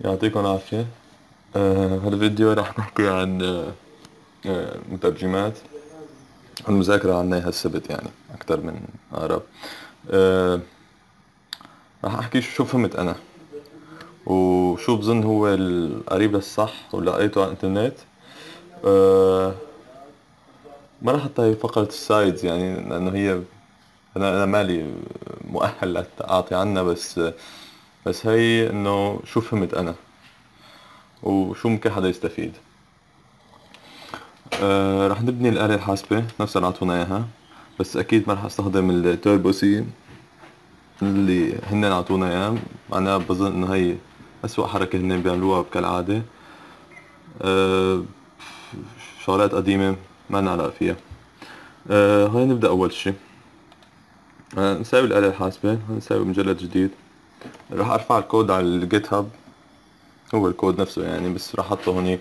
يعطيكم العافية. آه هذا الفيديو رح نحكي عن آه آه مترجمات. المذاكرة عنها هالسبت يعني أكثر من أقرب آه رح أحكي شو فهمت أنا وشو بظن هو القريب للصح واللي قريته على الإنترنت. آه ما رح أحط هاي فقرة السايدز يعني لأنه هي أنا أنا مالي مؤهل لأعطي عنها بس بس هي إنه شو فهمت أنا؟ وشو ممكن حدا يستفيد؟ آه رح نبني الآلة الحاسبة نفس اللي عطونا إياها بس أكيد ما رح أستخدم التوربو سي اللي هن عطونا إياه أنا بظن إنه هي أسوأ حركة هن بيعملوها كالعادة آه شغلات قديمة ما نعلق فيها. آه هاي نبدأ أول شي. آه نساوي الآلة الحاسبة نساوي مجلد جديد. راح أرفع الكود على ال GitHub هو الكود نفسه يعني بس راح أحطه هونيك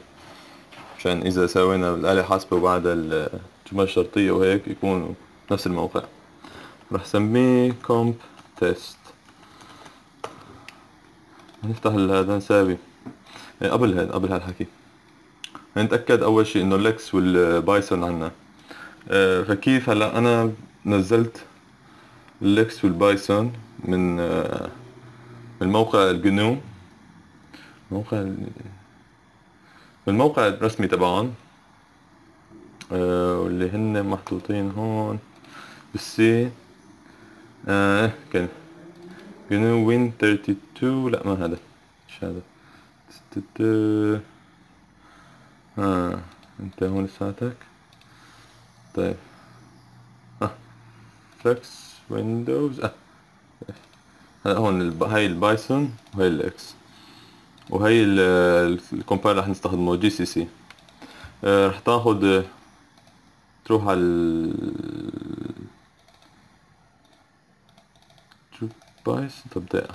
عشان إذا سوينا الآلة الحاسبة وبعد الجمل الشرطية وهيك يكون نفس الموقع. راح سميه comp test نفتح هذا نساوي. إيه، قبل هاد قبل هالحكي نتأكد أول شي إنه ال Flex وال Bison عنا فكيف هلا؟ أنا نزلت ال Flex وال Bison من آه، من موقع ال GNU موقع من الموقع الرسمي تبعهم. آه واللي هن محطوطين هون. بال C آه كان. GnuWin 32 لا ما هذا. مش هذا. ها أنت هون لساتك. طيب. آه. Flex Windows آه. هلا هون هاي ال Bison وهي الإكس. وهي ال compiler رح نستخدمه GCC. رح تاخد تروح على Bison تبدأ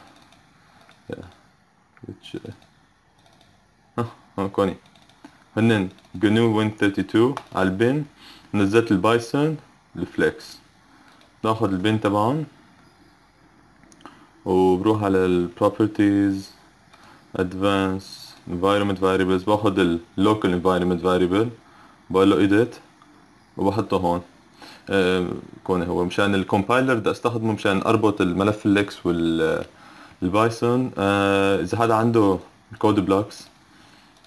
ها هون كوني. هنن GnuWin 32 على ال bin. نزلت البايثون ال Flex. ناخد ال bin تبعهم. وبروح على ال properties advanced environment variables. باخد ال local environment variable بقول له edit وبحطه هون. آه كون هو مشان ال compiler بدي أستخدمه مشان أربط الملف ال lex وال Bison آه إذا حدا عنده CodeBlocks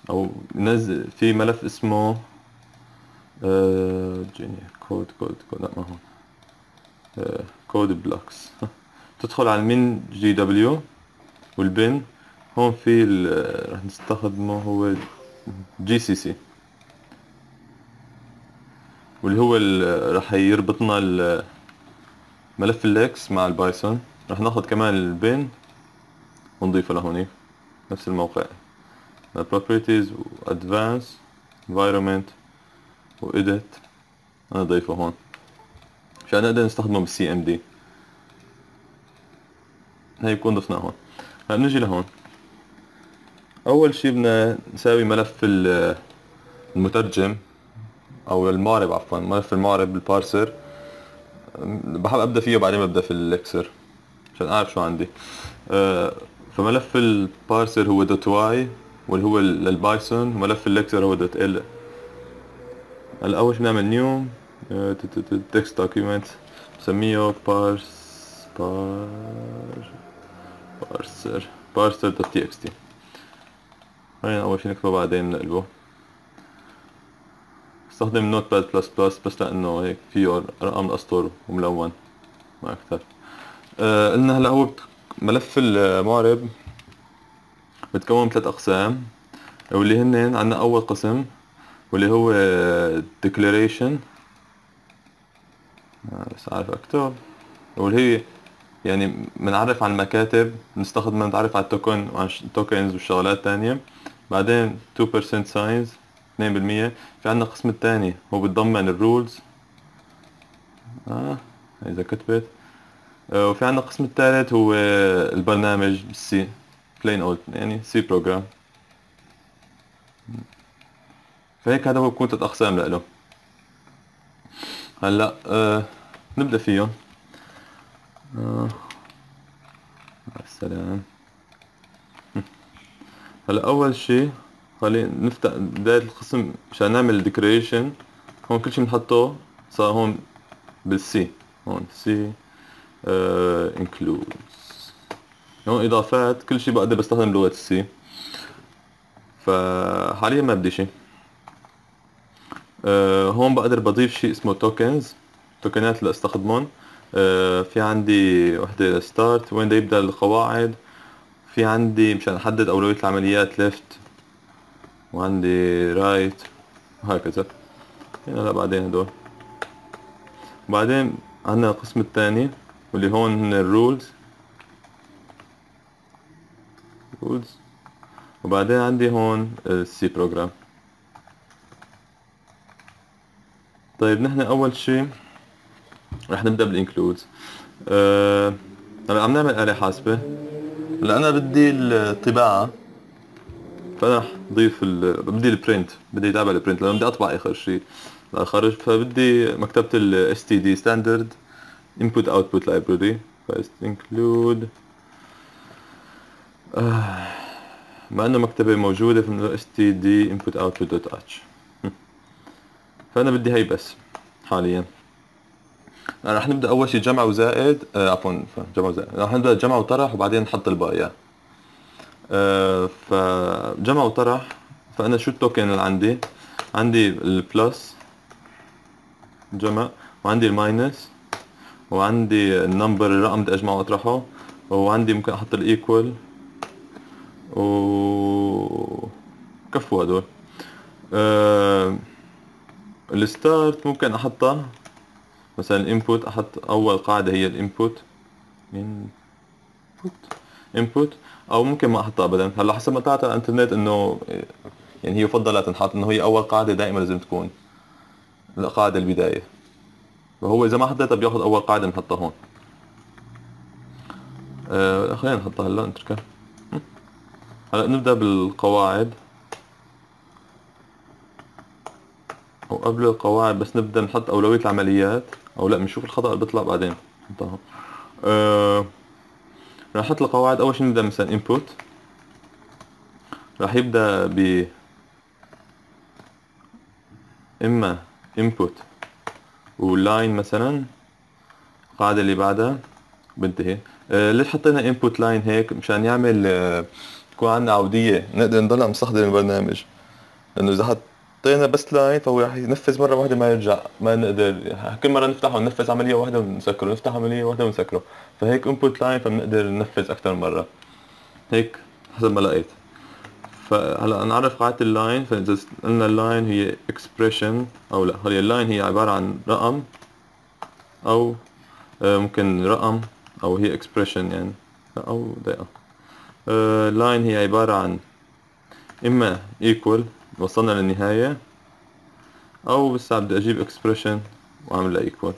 أو نزل في ملف اسمه آه جيني كود كود كود ما هون CodeBlocks تدخل على ال MinGW وال bin هون في رح نستخدمه هو GCC. واللي هو رح يربطنا ملف ال lex مع ال Bison رح ناخد كمان ال bin ونضيفه لهونيك نفس الموقع. Properties و advanced environment و edit. أنا ضيفه هون. عشان نقدر نستخدمه بال CMD هي يكون ضفناه هون. بنجي لهون. أول شي بدنا نساوي ملف المترجم أو المعرب عفوا ملف المعرب بال parser. بحب أبدأ فيه وبعدين ببدأ في ال lexer عشان أعرف شو عندي. آه، فملف ال parser هو dot y واللي هو لل Bison وملف ال lexer هو dot l. هلا أول شي بنعمل new text document بسميه pars بار xt خلينا اول شي نكتبه بعدين نقلبه استخدم Notepad++ بس لأنه هيك فيه ارقام الاسطر وملون ما أكثر آه قلنا هلا هو ملف المعرب بتكون من ثلاث اقسام واللي هن عندنا اول قسم واللي هو declaration. بس عارف اكتب واللي هي يعني بنعرف على المكاتب بنستخدم نتعرف على ال token وعلى ال tokens والشغلات الثانية بعدين 2% signs 2% في عندنا القسم الثاني هو بتضمن ال rules آه إذا كتبت. آه وفي عندنا القسم الثالث هو البرنامج بال C plain old يعني C program فهيك هذا هو بكون ثلاث أقسام له هلأ آه نبدأ فيهم. آه. السلام هلا أول شيء خلينا نفتح بداية القسم مشان نعمل declaration هون كل شيء بنحطه صار هون بال C هون C includes هون إضافات كل شيء بقدر بستخدم لغة ال C فحاليا ما بدي شيء أه هون بقدر بضيف شيء اسمه tokens token ات لأستخدمهم. في عندي وحدة start وين بده يبدأ القواعد؟ في عندي مشان أحدد أولوية العمليات left وعندي right وهكذا. هنا لا بعدين هدول. وبعدين عندنا القسم الثاني واللي هون هن ال rules rules وبعدين عندي هون ال C program طيب نحن أول شيء رح نبدأ بال includes أه عم نعمل آلة حاسبة. هلا أنا بدي الطباعة فأنا رح ضيف ال... بدي ال print بدي يتابع ال print لأنه بدي أطبع آخر شيء خرج فبدي مكتبة ال std standard input output library. First include. آه. مع إنه مكتبة موجودة في std input output.h فأنا بدي هي بس حاليا. رح نبدأ أول شيء جمع وزائد آه عفوا جمع وزائد. رح نبدأ جمع وطرح وبعدين نحط الباقيات آه فجمع وطرح. فأنا شو ال token اللي عندي؟ عندي ال plus جمع. وعندي ال minus وعندي ال number الرقم بدي أجمعه وأطرحه. وعندي ممكن أحط ال equal و كفو هدول. أه... ال start ممكن أحطها. مثلا ال input أحط أول قاعدة هي ال input input انبوت أو ممكن ما أحطها ابدا. هلأ حسب ما طلعت على الإنترنت إنه يعني هي يفضل لا تنحط إنه هي أول قاعدة دائما لازم تكون القاعدة البداية. فهو إذا ما حطيتها بيأخذ أول قاعدة نحطها هون. آه خلينا نحطها هلأ نتركها. هلأ نبدأ بالقواعد. أو قبل القواعد بس نبدأ نحط أولوية العمليات. أو لا بنشوف الخطأ بيطلع بعدين. نحطها آه راح أحط القواعد أول شيء نبدأ مثلا input. راح يبدأ ب إما input و line مثلا. القاعدة اللي بعدها. بنتهي. آه ليش حطينا input line هيك؟ مشان يعمل آه يكون عندنا عودية. نقدر نضل عم نستخدم البرنامج. لأنه إذا حطينا بس line فهو رح ينفذ مرة واحدة ما يرجع ما نقدر كل مرة نفتحه وننفذ عملية واحدة ونسكره نفتح عملية واحدة ونسكره. فهيك input line فبنقدر ننفذ أكثر من مرة. هيك حسب ما لقيت. فهلأ نعرف قاعدة ال line فإذا قلنا ال line هي expression أو لأ هي ال line هي عبارة عن رقم أو ممكن رقم أو هي expression يعني أو دقيقة. line هي عبارة عن إما equal وصلنا للنهاية. أو بس بدي أجيب expression وأعمل لها equal.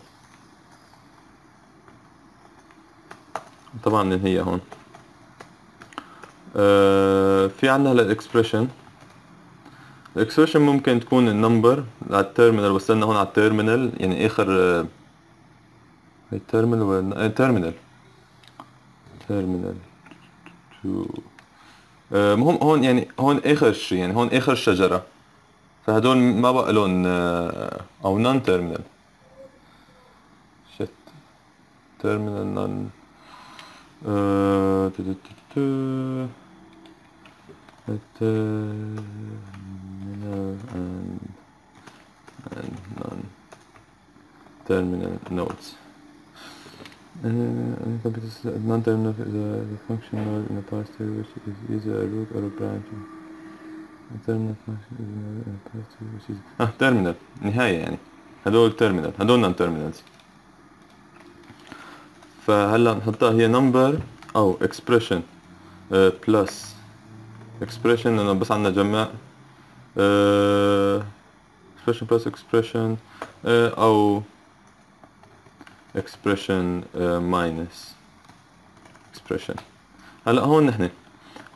طبعا ننهيها هون. آه في عندنا هلا ال expression ال expression ممكن تكون ال number على ال terminal وصلنا هون على ال terminal يعني آخر آه ال terminal ولا terminal terminal تو المهم هون يعني هون آخر شيء يعني هون آخر الشجره فهدول ما بقى لهم آه أو نون تيرمينال شت تيرمينال نون terminal and, and non-terminal nodes. Uh, non-terminal is a, is a function node in a parser which is either a root or a branch. A terminal function is node in a parser which is آه terminal نهاية يعني هدول terminal هدول non-terminals فهلا نحطها هي number أو expression uh, plus expression انه بس عندنا جمع uh, expression plus expression uh, أو expression uh, minus expression. هلا هون نحن.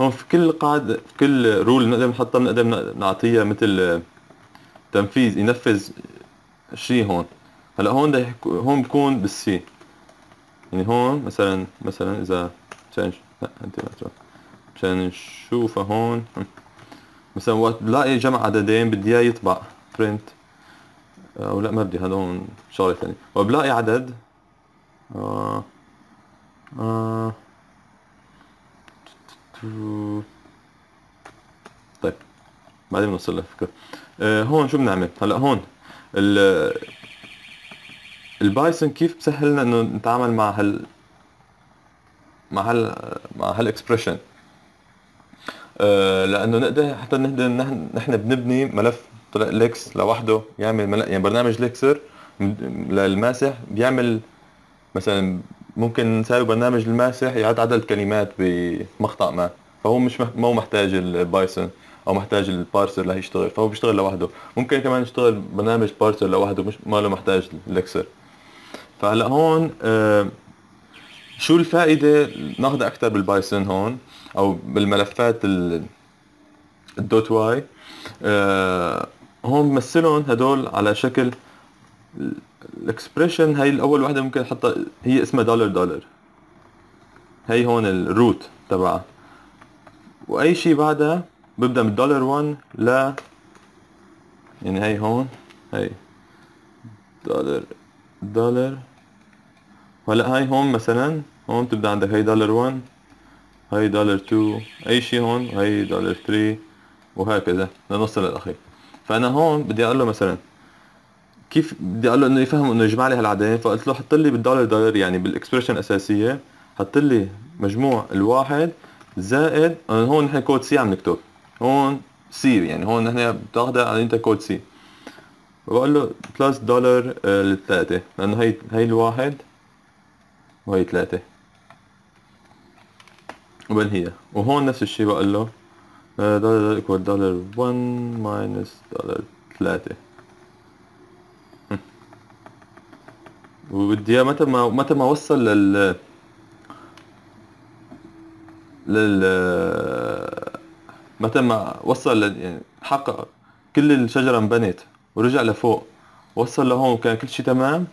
هون في كل قاعدة في كل رول نقدر نحطها بنقدر نعطيها مثل تنفيذ ينفذ شيء هون. هلا هون ده هون بكون بالسي يعني هون مثلا مثلا إذا change لا أنت ما عشان نشوفه هون. مثلا وقت بلاقي جمع عددين بدي إياه يطبع. print أو لا ما بدي هذول شغلة ثانية. وبلاقي عدد طيب بعدين بنوصل للفكرة آه هون شو بنعمل؟ هلا هون ال Bison كيف بسهل لنا إنه نتعامل مع هال مع هال مع هال expression؟ آه لأنه نقدر حتى نقدر نحن بنبني ملف lex لوحده يعمل مل... يعني برنامج lexer للماسح بيعمل مثلا ممكن نساوي برنامج الماسح يعد عدد كلمات بمقطع ما فهو مش ما هو محتاج ال Bison أو محتاج ال parser ليشتغل فهو بيشتغل لوحده. ممكن كمان يشتغل برنامج parser لوحده مش ما له محتاج ال lexer فهلأ هون آه شو الفائدة ناخذها أكثر بال Bison هون أو بالملفات ال dot y آه هون بمثلهم هدول على شكل ال expression هي الأول وحده ممكن أحطها هي اسمها دولار دولار هي هون ال root تبعها. وأي شيء بعدها ببدا من دولار 1 ل يعني هي هون هي دولار دولار وهلا هاي هون مثلا هون بتبدأ عندك هي دولار 1 هي دولار 2 أي شيء هون هي دولار 3 وهكذا لنوصل للأخير. فأنا هون بدي أقول له مثلا كيف بدي أقول له إنه يفهم إنه يجمع لي هالعددين فقلت له حط لي بالدولار دولار يعني بال expression الأساسية حط لي مجموع الواحد زائد هون نحن كود C عم نكتب هون C يعني هون نحن بتاخذها على أنت كود C بقول له plus دولار الثلاثة لأنه هي هي الواحد وهي ثلاثة. وبنهيها وهون نفس الشيء بقول له دولار دولار 1 minus دولار 3 وبدي متى ما متى ما وصل لل لل متى ما وصل لل... يعني حقق كل الشجرة انبنت ورجع لفوق. وصل لهون وكان كل شيء تمام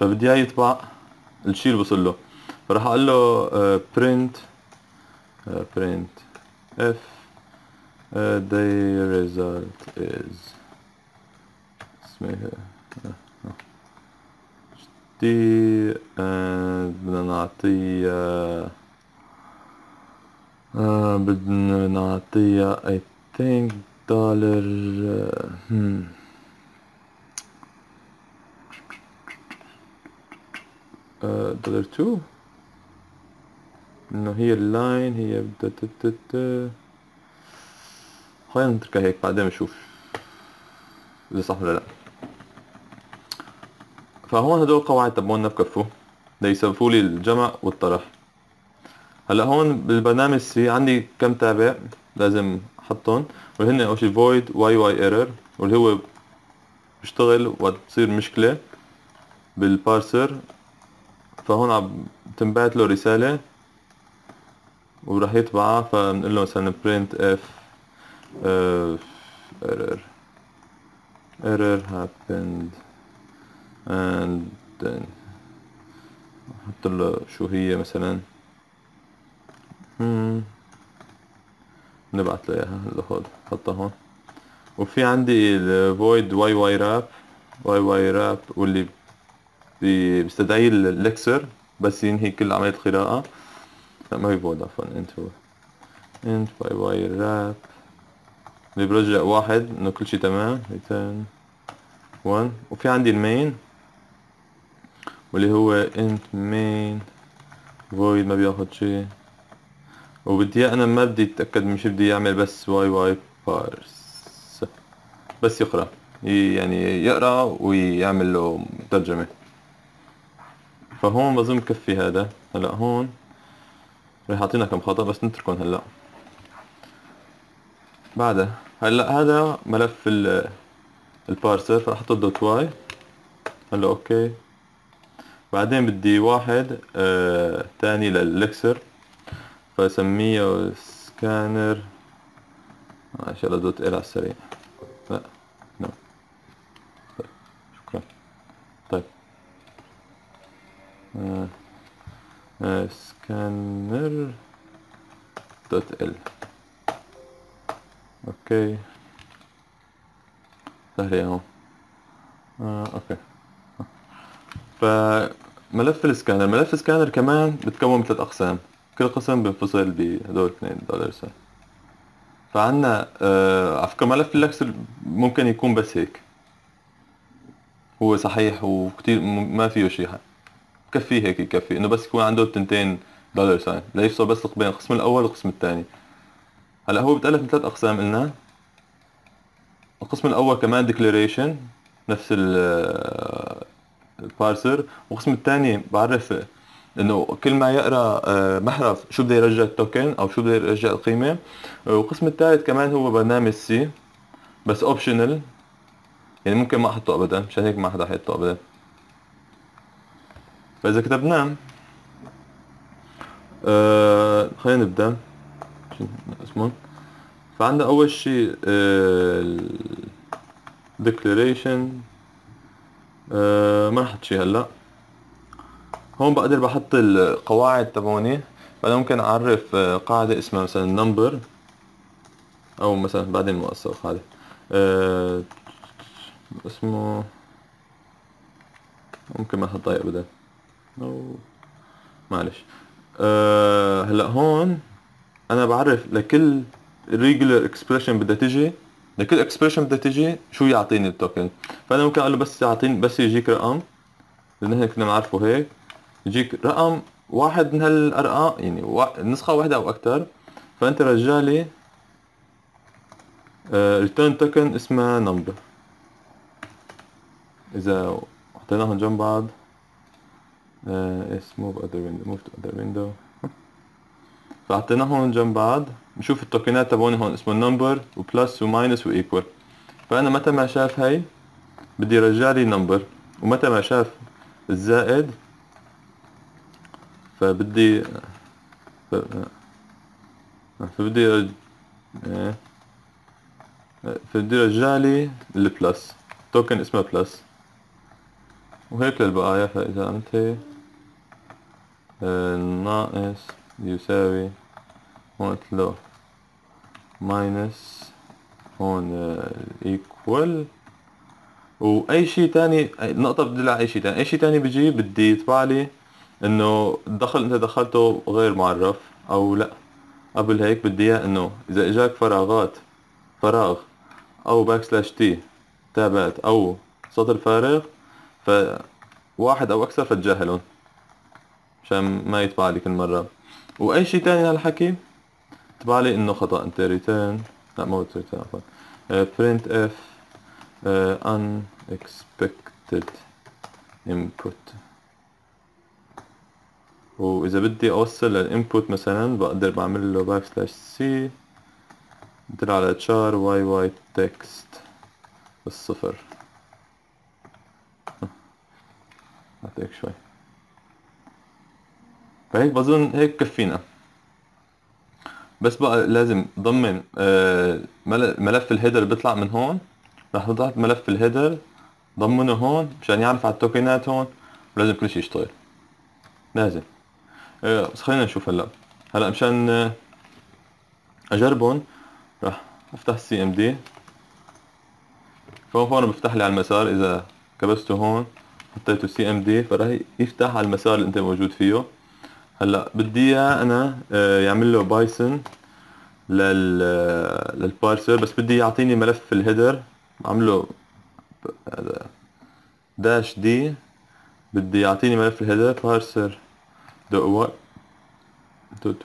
فبدي إياه يطبع. الشيء اللي وصل له. فراح أقول له print printf the result is. اسمها دي بدنا نعطيها بدنا I think dollar hmm. dollar two إنه هي ال line هي بدها خلينا نتركها هيك بعدين بنشوف إذا صح ولا لا. فهون هدول قواعد تبعونا بكفوا ليسوفوا لي الجمع والطرح هلأ هون بالبرنامج C عندي كم تابع لازم أحطهم واللي هن أول شي void yy error واللي هو بيشتغل وقت مشكلة بال parser فهون عم تنبعت له رسالة وراح يطبعها فبنقول له مثلا print f uh, error. Error happened. And then أحط له شو هي مثلا. Hmm. نبعت له إياها. هذا حطها هون. وفي عندي ال void yy wrap yy wrap واللي بيستدعي ال lexer بس ينهي كل عملية القراءة. لا ما هي void عفوا. int هو int yy wrap اللي برجع واحد إنه كل شي تمام. Return one. وفي عندي ال main واللي هو int main void ما بياخد شي. وبدي أنا ما بدي اتأكد مش بدي يعمل بس yy parse بس يقرأ. يعني يقرأ ويعمل له ترجمة. فهون بظن بكفي هذا. هلأ هون رح يعطينا كم خطأ بس نتركهم هلأ. بعدها. هلأ هذا ملف ال parser. فرح أحط dot y. هلأ okay. بعدين بدي واحد آه تاني لل lexer فسميه سكانر. إن شاء الله dot l على السريع. لا طيب شكرا. طيب. آه. آه. scanner dot l. Okay. سهلة اهو آه، okay. فملف السكانر. ملف السكانر كمان بتكون من ثلاث أقسام. كل قسم بينفصل بهدول اثنين dollar sign فعنا آه على فكرة ملف ال lexer ممكن يكون بس هيك. هو صحيح وكتير ما فيه شيء بكفيه هيك يكفي. إنه بس يكون عنده تنتين dollar sign ليفصل بس بين القسم الأول والقسم الثاني. هلأ هو بتألف من ثلاث أقسام قلنا. القسم الأول كمان declaration نفس ال parser والقسم الثاني بعرف إنه كل ما يقرأ آه، محرف شو بده يرجع ال token أو شو بده يرجع القيمة. والقسم الثالث كمان هو برنامج C بس اوبشنال يعني ممكن ما أحطه ابدا مشان هيك ما حدا حيحطه ابدا. فإذا كتبناه آه خلينا نبدأ. اسمه؟ فعندنا أول شيء آه declaration. آه ما رح شيء هلا. هون بقدر بحط القواعد تبعوني. فانا ممكن أعرف آه، قاعدة اسمها مثلا number أو مثلا بعدين مؤثر قاعدة أه اسمه ممكن ما احطها ابدا. أو معلش. أه هلا هون أنا بعرف لكل regular expression بدها تجي. لكل expression بدها تجي شو يعطيني التوكن فأنا ممكن أقول له بس يعطيني بس يجيك رقم لأن هيك كنا بنعرفه هيك. يجيك رقم واحد من هالأرقام يعني نسخة واحدة أو أكثر فأنت رجالي ريتيرن توكن اسمها نمبر إذا حطيناهم جنب بعض اس موف اذر ويندو موف تو اذر ويندو فحطيناهم جنب بعض بشوف التوكنات تبعوني هون اسمه نمبر وبلس وماينس وايكوال فأنا متى ما شاف هاي بدي يرجع لي نمبر ومتى ما شاف الزائد فبدي فبدي. إيه. فبدي يرجع لي ال plus token اسمه plus وهيك للبقايا فإذا عملت هيك آه، ناقص يساوي هون له minus هون equal وأي شيء تاني نقطة بدل على أي شيء تاني. أي شيء تاني بيجي بدي يطبع لي إنه الدخل أنت دخلته غير معرف أو لا. قبل هيك بدي إياه إنه إذا إجاك فراغات فراغ أو backslash t تابعت أو سطر فارغ فواحد أو أكثر فتجاهلهم مشان ما يطبع لي كل مرة. وأي شيء تاني هالحكي طبع لي إنه خطأ. انت return لا مو return عفوا. print f uh, unexpected input. وإذا بدي أوصل لل input مثلا بقدر بعمل له backslash c بدل على char yy text الصفر أعطيك شوي. فهيك بظن هيك كفينا. بس بقى لازم ضمن آه، ملف ال header بيطلع من هون. رح نضغط ملف ال header ضمنه هون مشان يعرف على ال tokenات هون. ولازم كل شيء يشتغل. لازم. آه، بس خلينا نشوف هلا. هلا مشان آه، أجربهم راح أفتح ال CMD فهون هون بفتح لي على المسار إذا كبسته هون حطيته CMD فراح يفتح على المسار اللي أنت موجود فيه. هلا بدي اياه أنا آه، يعمل له Bison لل لل parser بس بدي يعطيني ملف ال header. عامله dash d. بدي يعطيني ملف ال header parser dot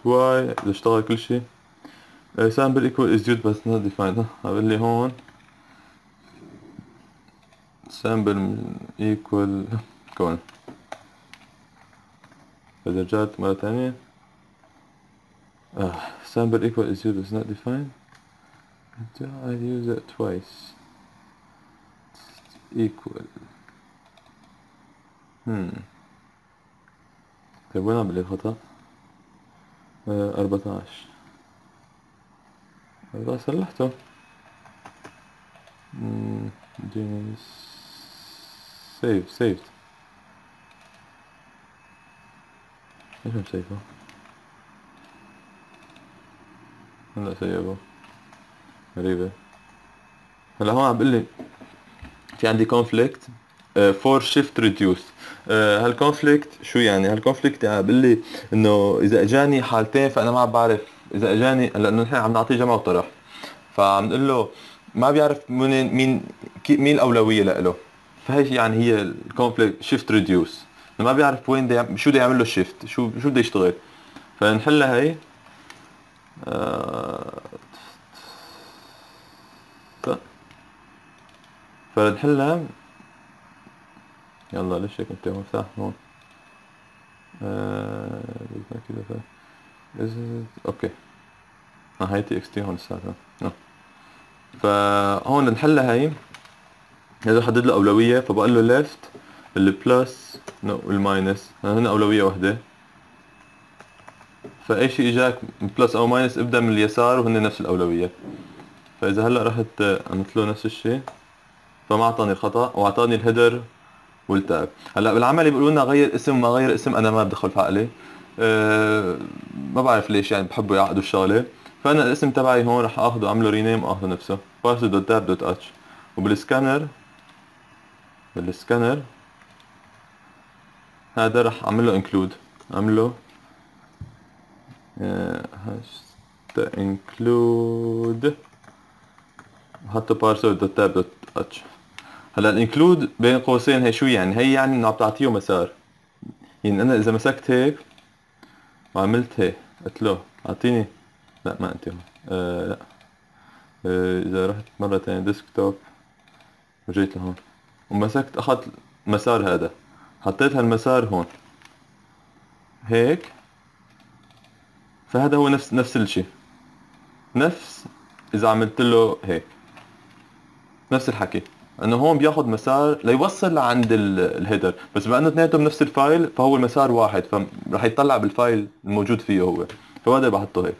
y اشتغل كل شيء. symbol equal is used بس not defined عامل لي هون. سامبل ايكوال كون إذا رجعت مرة تانية uh, sample equal is used is not defined until I use it twice equal hmm طيب وين عمل الخطأ؟ أربعتاش هذا صلحته save سيفت إيش مسيفه هلا سيبه غريبة هلا هون عم بقول لي في عندي conflict four shift reduce هال conflict شو يعني؟ هال conflict عم بقول لي إنه إذا إجاني حالتين فأنا ما بعرف. إذا إجاني لأنه نحن عم نعطيه جمع وطرح. فعم نقول له ما بيعرف مين مين مين الأولوية له فهي يعني هي ال conflict shift reduce ما بيعرف وين دي شو بده يعمل له shift شو شو بده يشتغل. فنحلها هي آه فنحلها يلا ليش هيك انت مفتاح هون. آه okay. آه هاي txt هون لساتها فهون نحلها هي. هذا حدد له أولوية فبقول له left ال plus وال minus هنا أولوية وحده فأي شيء إجاك plus أو minus ابدا من اليسار وهن نفس الأولوية. فإذا هلأ رحت عملت له نفس الشيء. فما أعطاني الخطأ وأعطاني ال header وال tab هلأ بالعمل بيقولوا لنا غير اسم ما غير اسم أنا ما بدخل في عقلي. أه ما بعرف ليش يعني بحبوا يعقدوا الشغلة. فأنا الاسم تبعي هون رح اخذه أعمله rename واخذه نفسه. parser dot tab dot h وبال scanner بال scanner هذا رح اعمل له include اعمل له include حتى parser dot tab dot h هلا ال include بين قوسين هي شو يعني؟ هي يعني إنه عم تعطيه مسار. يعني أنا إذا مسكت هيك وعملت هيك قلت له أعطيني. لا ما أنت آه لا. آه إذا رحت مرة تانية desktop وجيت لهون. ومسكت أخذت المسار هذا. حطيت هالمسار هون. هيك. فهذا هو نفس نفس الشيء نفس إذا عملت له هيك. نفس الحكي. إنه هون بياخذ مسار ليوصل لعند ال header. بس بما إنه اثنيناتهم نفس ال file فهو المسار واحد. فرح يطلع بال file الموجود فيه هو. فهذا بحطه هيك.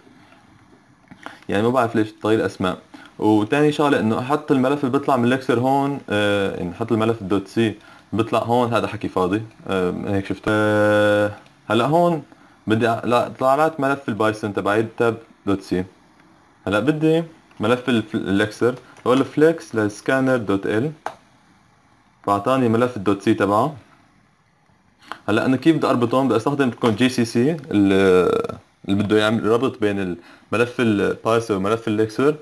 يعني ما بعرف ليش تغيير الاسماء وثاني شغلة إنه أحط الملف اللي بيطلع من ال lexer هون آه أحط الملف ال dot c. بيطلع هون هذا حكي فاضي. هيك شفته آه هلأ هون بدي لا طلعت ملف ال Bison تبعي tab dot c هلأ بدي ملف ال lexer بقول له flex لل scanner dot l فاعطاني ملف ال dot c تبعه. هلأ أنا كيف بدي اربطهم بدي أستخدم تكون GCC اللي بده يعمل ربط بين الملف ال Bison وملف ال lexer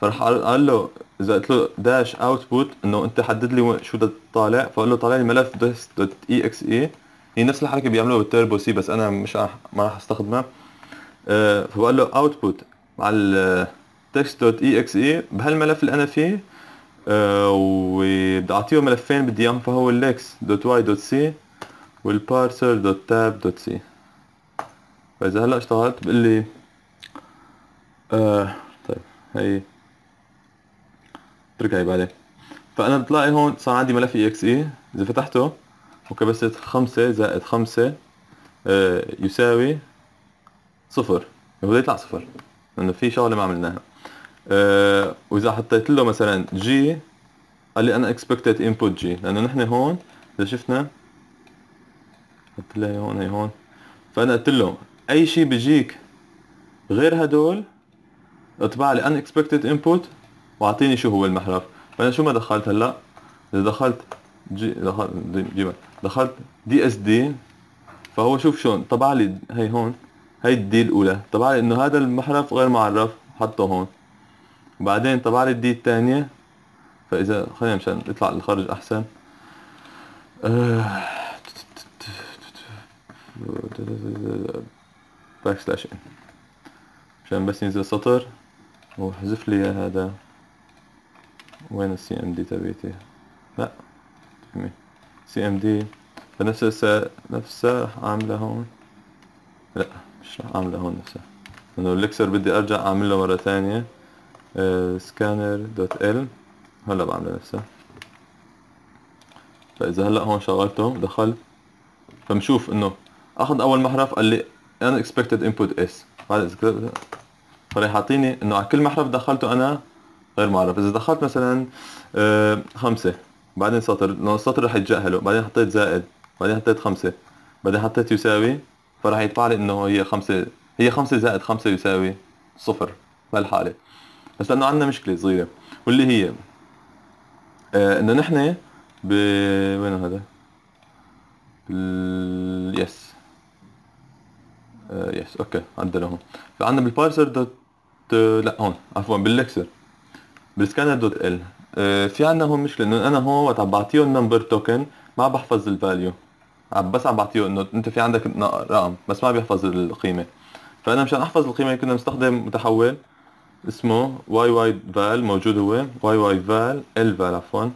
فرح قال له إذا قلت له dash output إنه أنت حدد لي شو بدك تطالع فقول له طالع لي ملف dot exe هي نفس الحركة بيعملوها بال Turbo C بس أنا مش ما راح أستخدمها. أه فبقول له output مع text dot exe بهالملف اللي أنا فيه أه وبدي أعطيه ملفين بدي إياهم فهو ال lex dot y dot c وال parser dot tab dot c فإذا هلأ اشتغلت بقول لي آه طيب هي اتركها بالك فأنا بتلاقي هون صار عندي ملف exe. إذا فتحته وكبست خمسة زائد خمسة آه يساوي صفر. هو يطلع صفر لأنه في شغلة ما عملناها. أه وإذا حطيت له مثلا جي قال لي unexpected input g لأنه نحن هون إذا شفنا قلت له هون هي هون. فأنا قلت له أي شيء بيجيك غير هدول اطبع لي expected input واعطيني شو هو المحرف. فأنا شو ما دخلت هلأ؟ إذا دخلت g دخلت d دخلت d s d فهو شوف شلون طبع لي هي هون هي ال d الأولى. طبع لي إنه هذا المحرف غير معرف حطه هون. وبعدين طبع لي ال d الثانية. فإذا خلينا مشان يطلع الخرج أحسن. backslash n. مشان بس ينزل سطر. وحذف لي هذا. وين ال CMD تبعتي لا CMD فنفس نفسها رح اعملها هون؟ لا مش رح اعملها هون نفسها لأنه ال lexer بدي أرجع اعمل له مرة ثانية. scanner dot l هلا بعملها نفسها فإذا هلا هون شغلته دخلت فمشوف إنه أخذ أول محرف قال لي expected input S بعد فرح يعطيني إنه على كل محرف دخلته أنا غير معرف. إذا دخلت مثلا آه خمسة بعدين سطر لو السطر رح يتجاهله بعدين حطيت زائد بعدين حطيت خمسة بعدين حطيت يساوي فراح يطلع لي إنه هي خمسة هي خمسة زائد خمسة يساوي صفر بهالحاله بس لأنه عندنا مشكلة صغيرة واللي هي آه إنه نحن ب وين هذا؟ بال yes yes okay عندنا هون. فعندنا بال parser dot آه، لا هون عفوا بال lexer. بال scanner dot L. آه في عندنا هون مشكلة إنه أنا هون وقت عم بعطيه ال number token ما بحفظ ال value بس عم بعطيه إنه أنت في عندك رقم بس ما بيحفظ القيمة. فأنا مشان أحفظ القيمة كنا نستخدم متحول اسمه yyval موجود هو yylval ال val عفوا.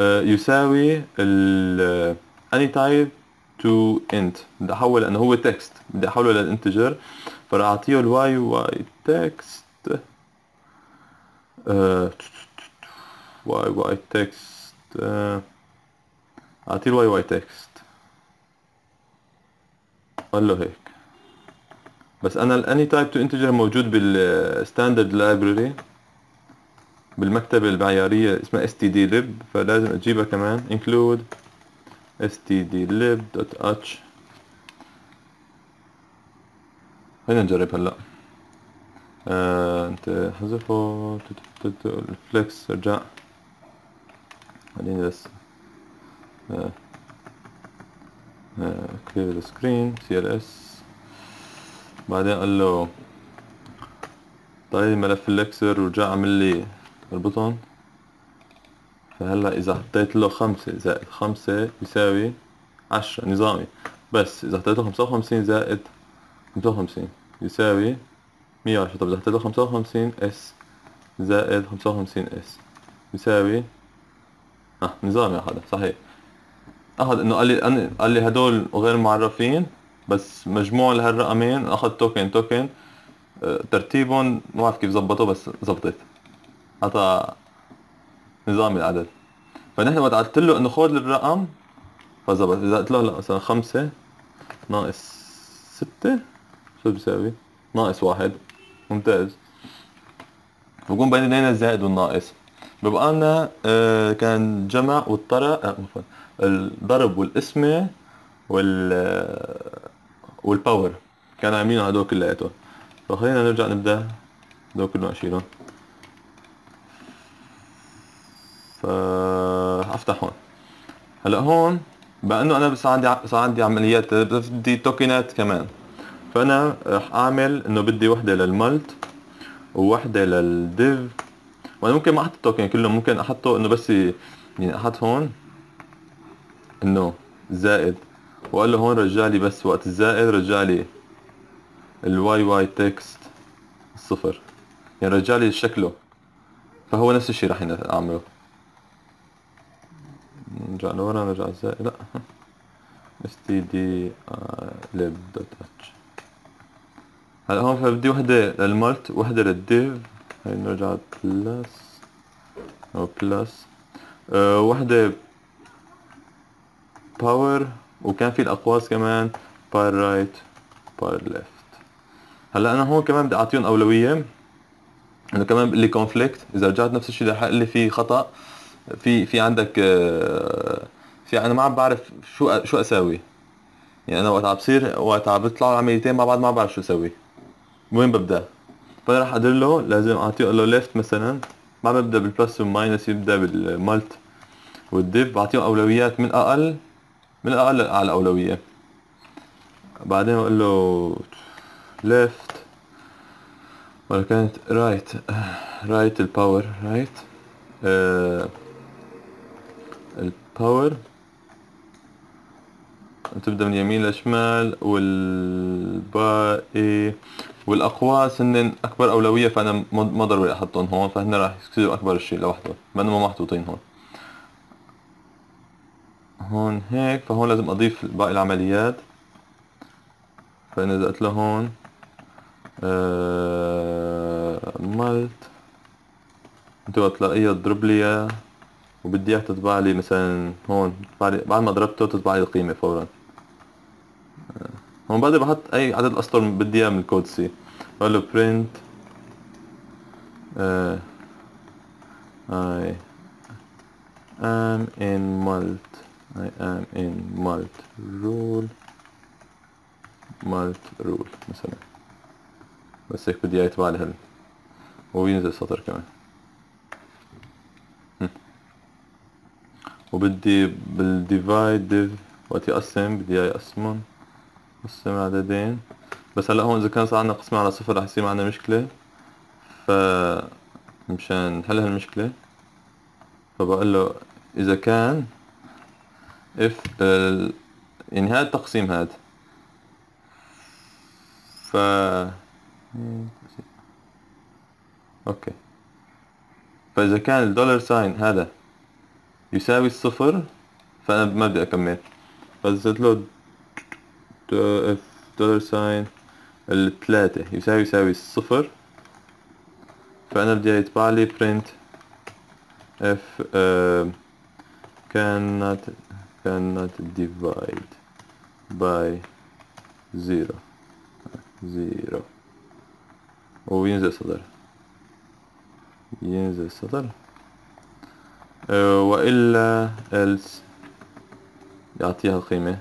آه، يساوي ال any type to int بدي أحول لأنه هو text بدي أحوله لل integer فراح أعطيه ال yytext yytext أعطيه ال yytext. قال له هيك. بس أنا ال any type to integer موجود بال standard library بالمكتبة المعيارية اسمها stdlib فلازم أجيبها كمان. include stdlib.h خلينا نجرب هلأ. آه أنت حذفه. ال flex رجع خليني بس. آه. clear the screen cls بعدين قال له طيب ملف ال lexer ورجع عمل لي البطن. فهلا إذا حطيت له خمسة زائد خمسة يساوي عشرة نظامي. بس إذا حطيت له خمسة وخمسين زائد خمسة وخمسين يساوي مية وعشرة طب إذا حطيت له خمسة وخمسين S زائد خمسة وخمسين S يساوي آه نظامي هذا صحيح. اخذ إنه قال لي قال لي هدول غير معرفين بس مجموع لهالرقمين أخذ توكن توكن آه، ترتيبهم ما بعرف كيف زبطوا بس زبطت. عطى نظام العدد. فنحن وقت قلت له إنه خذ الرقم فزبط. إذا قلت له هلا مثلا خمسة ناقص ستة شو بيساوي؟ ناقص واحد. ممتاز. بكون بين اثنين الزائد والناقص. ببقى لنا آه كان جمع والطرح آه الضرب والقسمة وال آه، والباور كانوا عاملين هدول كلياتهم فخلينا نرجع نبدأ هدول كلهم اشيلهم فافتح هون. هلأ هون بما انه أنا صار عندي صار عندي عمليات بدي توكنات كمان. فأنا رح اعمل إنه بدي وحدة لل mult ووحدة لل div. وأنا ممكن ما أحط ال token كله ممكن أحطه إنه بس يعني أحط هون إنه زائد. وقال له هون رجع لي بس وقت الزائد رجع لي ال yytext صفر. يعني رجع لي شكله. فهو نفس الشيء راح أعمله. نرجع لورا نرجع الزائد لا. std lib dot h. هلا هون فبدي وحدة لل mult وحدة لل div. هاي نرجع plus أو plus. أه وحدة power وكان في الأقواس كمان power right power left هلا أنا هون كمان بدي أعطيهم أولوية. إنه كمان بقول لي conflict إذا رجعت نفس الشيء رح يقول لي في خطأ. في في عندك آه، في أنا ما عم بعرف شو شو أساوي. يعني أنا وقت عم بصير وقت عم بيطلعوا عمليتين مع بعض ما بعرف شو أسوي وين ببدأ؟ فانا رح ادير له لازم أعطيه له left مثلا. ما ببدأ بال plus وال minus يبدأ بال mult وال div بعطيه أولويات من أقل من الأقل على الاولويه بعدين بقول له left. ولا كانت right. Right ال power right. ال power تبدأ من يمين لشمال والباقي والاقواس هن أكبر أولوية فأنا ما ضروري أحطهم هون فهن راح يصيروا أكبر شيء لوحدهم ما ما محطوطين هون. هون هيك فهون لازم أضيف باقي العمليات. فانا إذا قلت له هون آه مالت انت تلاقيها تضرب لي وبدي اياها تطبع لي مثلا هون بعد ما ضربته تطبع لي القيمة فورا. هون بعد بحط أي عدد اسطر بدي إياه من الكود سي. بقول له print آه I am in malt I am in malt rule malt rule مثلا. بس هيك بدي إياه يتبع لي هال وينزل سطر كمان. وبدي بالديفايد وقت يقسم بدي إياه يقسمهم. قسم عددين. بس هلا هون إذا كان صار عندنا قسمة على صفر رح يصير معنا مشكلة. ف مشان نحل هالمشكلة فبقول له إذا كان if ال... يعني هذا التقسيم هذا ف okay. فإذا كان ال dollar sign هذا يساوي الصفر فأنا ما بدي أكمل. فإذا له dollar sign الثلاثة يساوي يساوي الصفر فأنا بدي يطبع لي print if uh, cannot cannot divide by zero. Zero. وينزل سطر ينزل سطر أه وإلا else. يعطيها القيمة.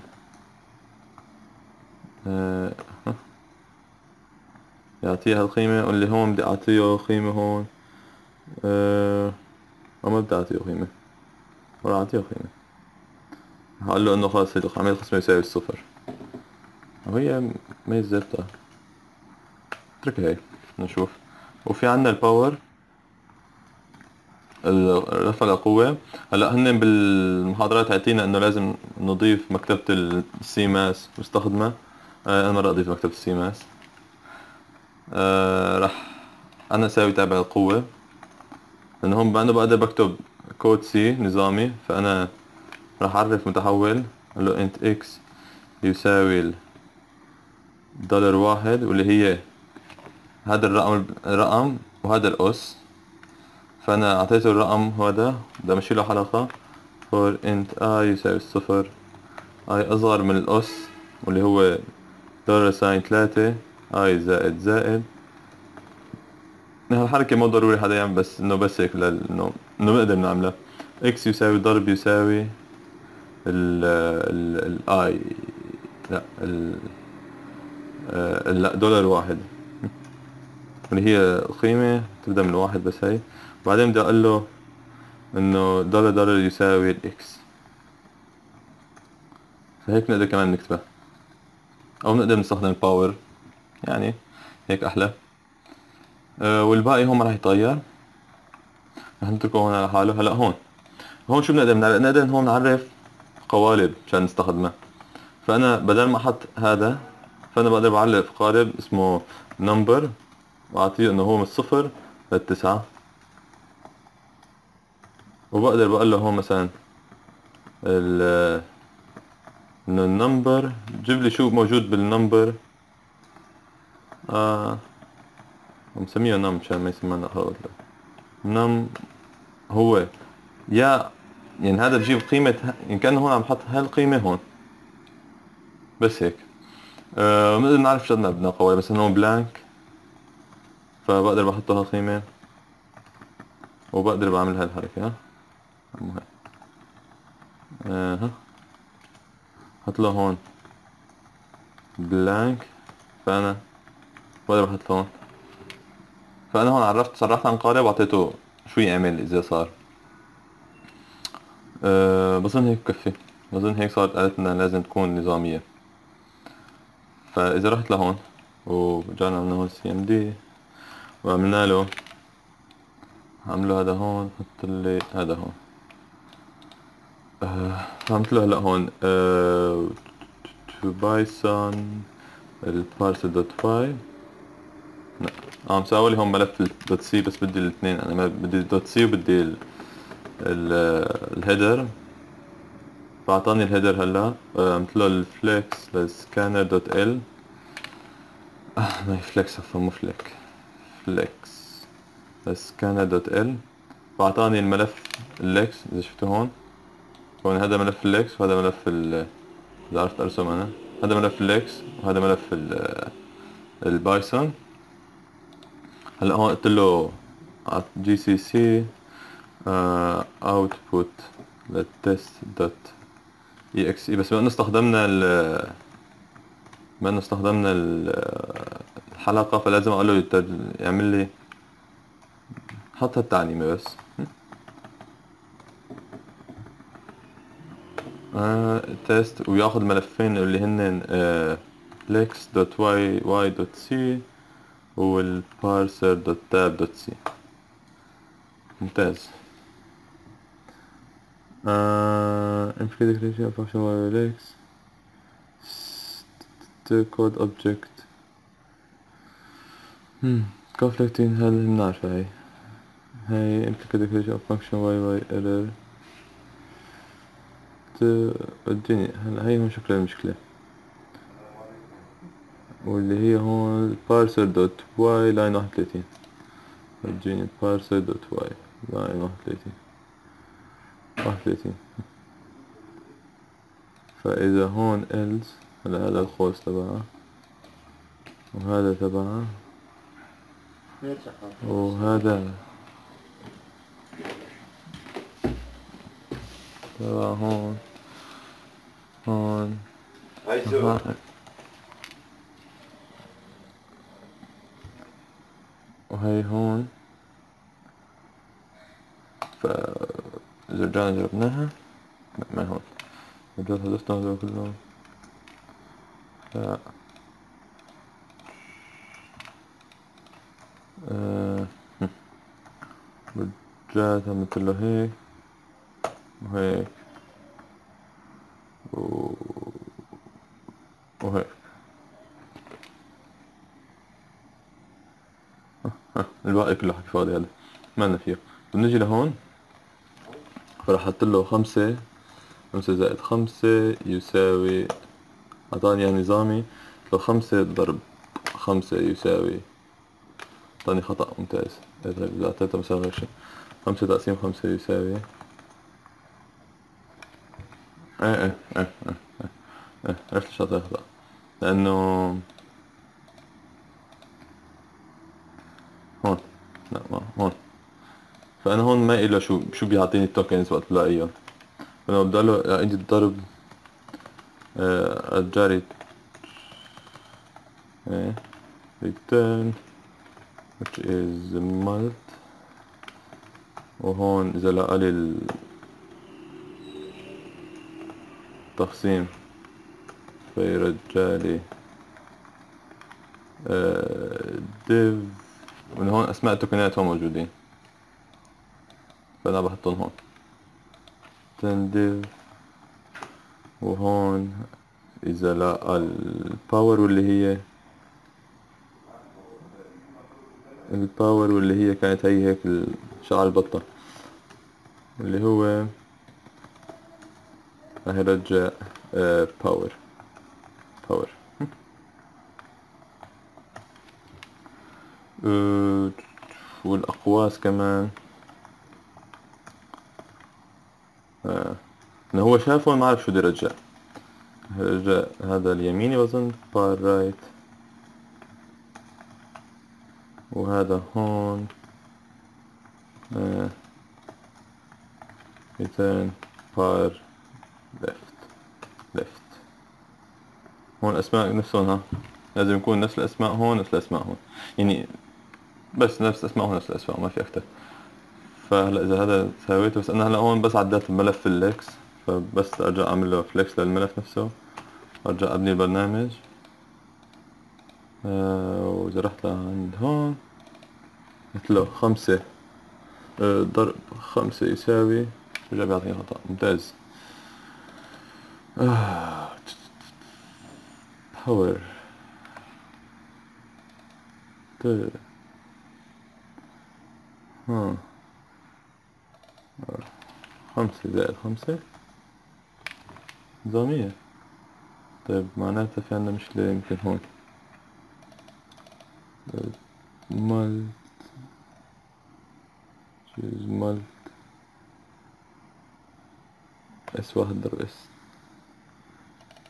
يعطيها القيمة اللي هون بدي أعطيه قيمة هون. أه ما بدي أعطيه قيمة. ولا أعطيه قيمة. هقول له إنه خلاص عمل القسمة يساوي الصفر. وهي ما يزبطها اتركها هيك نشوف. وفي عنا الباور رفع القوة. هلأ هن بالمحاضرات عطينا إنه لازم نضيف مكتبة السي ماس مستخدمة. آه، أنا مرة اضيف مكتبة السي ماس آه راح أنا اساوي تابع القوة. لأنه هون أنا بقدر بكتب كود C نظامي فأنا راح أعرف متحول له int x يساوي دولار واحد واللي هي هذا الرقم الرقم وهذا الأس. فأنا أعطيته الرقم هذا بدي أمشي له حلقة. for int i يساوي الصفر i أصغر من الأس واللي هو دولار ساين ثلاثة i زائد زائد. هالحركة مو ضروري حدا يعمل بس إنه بس هيك لأنه انه بنقدر نعملها. X يساوي ضرب يساوي ال ال ال i. لا ال آه، لا دولار واحد. اللي هي القيمة تبدأ من واحد بس هي. بعدين بدي أقول له إنه دولار دولار يساوي ال x فهيك نقدر كمان نكتبها. أو نقدر نستخدم ال power يعني هيك أحلى. أه والباقي هون ما راح يتغير. رح نتركه هون على حاله. هلأ هون. هون شو بنقدر نعرف؟ نقدر هون نعرف قوالب مشان نستخدمها. فأنا بدل ما أحط هذا فأنا بقدر بعلق قالب اسمه number وأعطيه إنه هو من الصفر للتسعة. وبقدر بقول له هون مثلا ال انه ال number. جيب لي شو موجود بال number. آه مسميه num مشان ما يسمى غلط num هو. يا يعني هذا بجيب قيمة يعني كأنه هون عم حط هالقيمة هون. بس هيك. آه بنقدر نعرف شو بدنا قوي بس انه بلانك فبقدر بحطها قيمة وبقدر بعمل هالحركة. ها آه حط له هون. بلانك. فأنا بقدر بحط هون. فأنا هون عرفت صرفت عن قارب وعطيته شو يعمل إذا صار. أه بظن هيك بكفي بظن هيك صارت قالت لنا لازم تكون نظامية. فإذا رحت لهون ورجعنا من هون سي ام دي وعملنا له. عملوا هذا هون حط لي هذا هون. آه عملت له هلا هون. آه بايثون البارسل دوت لا عم مساوي لي هون ملف dot c بس بدي الاثنين أنا بدي dot c وبدي ال ال header. فأعطاني ال header هلا. آه، عملت له ال flex لل scanner dot l آه ما هي flex عفوا مو flex. flex scanner dot l فأعطاني الملف ال lex إذا شفتوا هون. هون هذا ملف ال lex وهذا ملف ال إذا عرفت ارسم أنا هذا ملف ال lex وهذا ملف ال bison. هلا هون قلت له GCC output لل test dot exe بس بما انه استخدمنا ال بما انه استخدمنا الحلقة فلازم أقول له يعمل لي حط هالتعليمة بس. آه، test وياخذ ملفين اللي هن آه، lex.yy.c وال parser.tab.c ممتاز. code object هم هل نعرف هاي. هاي implicit declaration of function yyerror اديني هلا هي هون شكل المشكلة واللي هي هون parser dot y line واحد وثلاثين. parser dot y line واحد وثلاثين. واحد وثلاثين. فإذا هون else هلا هذا القوس تبعها وهذا تبعها وهذا تبع هون. هون وهي هون. ف إذا رجعنا جربناها لا ما هون. رجعت هدفتنا هذول كلهم. لا آه. رجعت عملت له هيك. وهيك. وهيك. الباقي كله حكي فاضي هذا ما لنا فيه بنجي لهون. فراح أحط له خمسة. خمسة زائد خمسة يساوي أعطاني نظامي. لو خمسة ضرب خمسة يساوي أعطاني خطأ ممتاز. إذا أعطيته مثلا خمسة تقسيم خمسة يساوي إيه إيه إيه إيه إيه عرفت ليش لأنه هون لا ما هون. فأنا هون ما إلا شو شو بيعطيني التوكنز وقت بلاقيهم بدي له عندي الضرب الجاري إيه return which is mult وهون إذا لقالي التقسيم فيرجعلي div من هون أسماء التوكنات هون موجودين. فأنا بحطهم هون. تندف وهون إذا لقى الباور واللي هي الباور واللي هي كانت هي هيك شعر البطة. اللي هو يرجع باور باور والأقواس كمان آه. هو شافه ما عرف شو بده يرجع رجع هذا اليميني بظن par right وهذا هون آه. return par هون الاسماء نفسهم ها. لازم يكون نفس الأسماء هون نفس الأسماء هون. يعني بس نفس الأسماء هون نفس الأسماء ما في أكثر فهلأ إذا هذا سويته بس أنا هلأ هون بس عدلت الملف ال lex. فبس أرجع أعمل له flex للملف نفسه. وارجع أبني البرنامج. آه وإذا رحت لعند هون قلت له خمسة. آه ضرب خمسة يساوي رجع بيعطيني خطأ ممتاز. آه. باور طيب ها. خمسة زائد خمسة. نظامية طيب معناتها في عنا مشكلة يمكن هون. مالت choose مالت اس واحد ضرب اس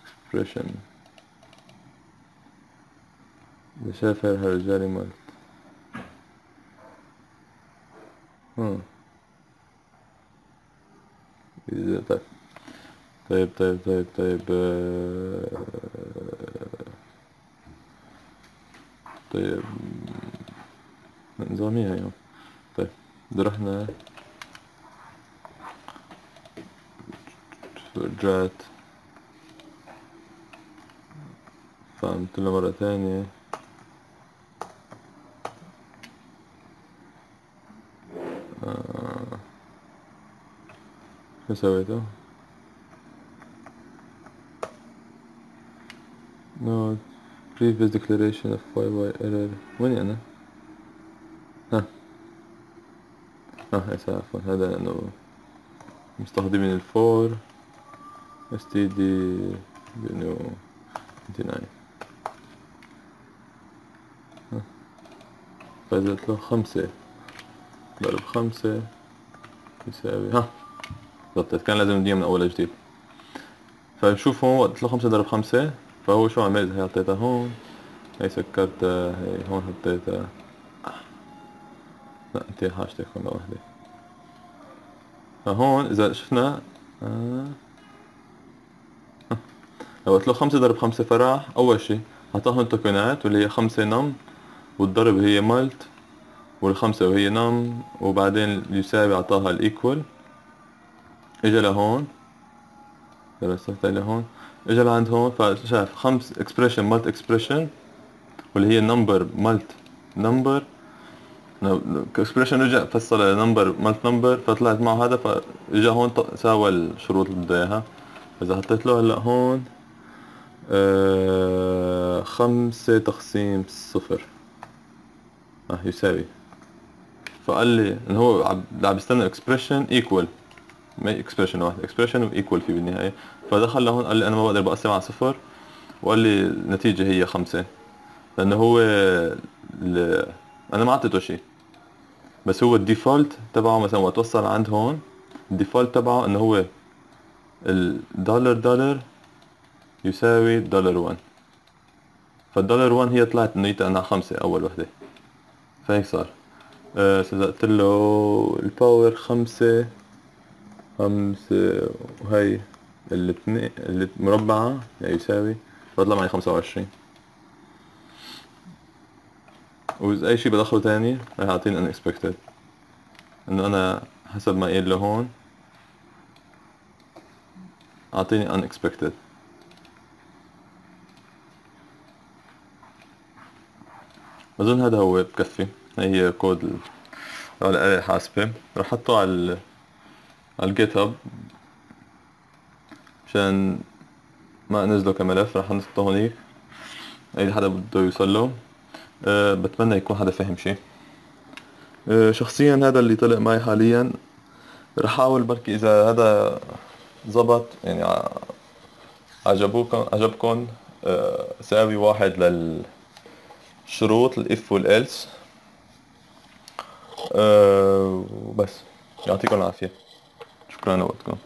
expression. هاي الرجالي مالت ها طيب. طيب طيب طيب طيب طيب. نظامية هي. طيب رحنا رجعت فهمت مرة ثانية. سويته؟ No previous declaration of YY error. وين أنا؟ ها. ها هسه عفوا. هذا لأنه مستخدمين الفور std بأنه 29 فازت له خمسة. ضرب خمسة يساوي ها. ضبطت كان لازم نديها من أول جديد. فشوف هون وقت له خمسة ضرب خمسة فهو شو عملت هي حطيتها هون هي سكرتها هي هون حطيتها. لا أنت حاجتك هون وحدة. فهون إذا شفنا آه. وقت له خمسة ضرب خمسة فراح أول شي عطاهم توكنات واللي هي خمسة نم والضرب هي مالت والخمسة وهي نم وبعدين يساوي عطاها الايكوال اجا لهون. درستها لهون. اجا لعند هون فشاف خمس expression mult expression واللي هي number mult number expression رجع فصل number mult number فطلعت معه هذا فاجا هون ساوى الشروط اللي بده إياها. إذا حطيت له هلأ هون آه خمسة تقسيم صفر. آه يساوي. فقال لي انه هو عم بيستنى expression equal ما expression واحد. expression و equal في بالنهاية. فدخل لهون قال لي أنا ما بقدر بقسم على صفر وقال لي النتيجه هي خمسة. لأنه هو ل... أنا ما اعطيته شيء. بس هو ال default تبعه مثلا وقت وصل عند هون ال default تبعه إنه هو الدولار دولار يساوي دولار 1 فالدولار 1 هي طلعت إنه أنا خمسة أول وحدة. فهيك صار. أه قلت له الباور خمسة. خمسة وهي الاثنين المربعة يعني يساوي بطلع معي خمسة وعشرين. وإذا أي شي بدخله تاني رح يعطيني unexpected. إنه أنا حسب ما قايل له هون أعطيني unexpected. اظن هذا هو بكفي. هي كود الآلة الحاسبة. رح على على ال GitHub مشان ما انزله كملف رح نحطه هونيك أي حدا بده يوصل له أه بتمنى يكون حدا فهم شي. أه شخصيا هذا اللي طلع معي حاليا. رح أحاول بركي إذا هذا زبط يعني عجبوكم عجبكم أه ساوي واحد لل شروط الاف والالس أه وبس. يعطيكم العافية. شكرا لوقتكم